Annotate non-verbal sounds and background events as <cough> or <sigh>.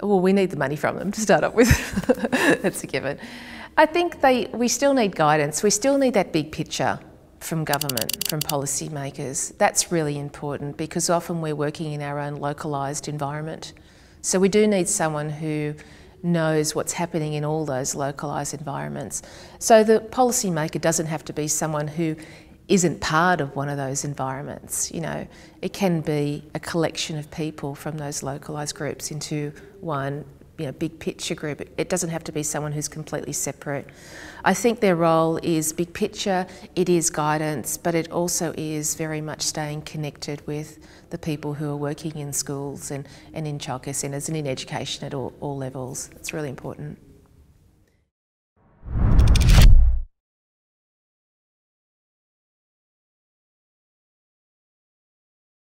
well, we need the money from them to start up with. <laughs> That's a given. I think they, we still need guidance. We still need that big picture from government, from policymakers. That's really important because often we're working in our own localised environment. So we do need someone who knows what's happening in all those localised environments. So the policymaker doesn't have to be someone who isn't part of one of those environments. You know, it can be a collection of people from those localised groups into one you know, big picture group. It doesn't have to be someone who's completely separate. I think their role is big picture, it is guidance, but it also is very much staying connected with the people who are working in schools and, and in childcare centres and in education at all, all levels. It's really important.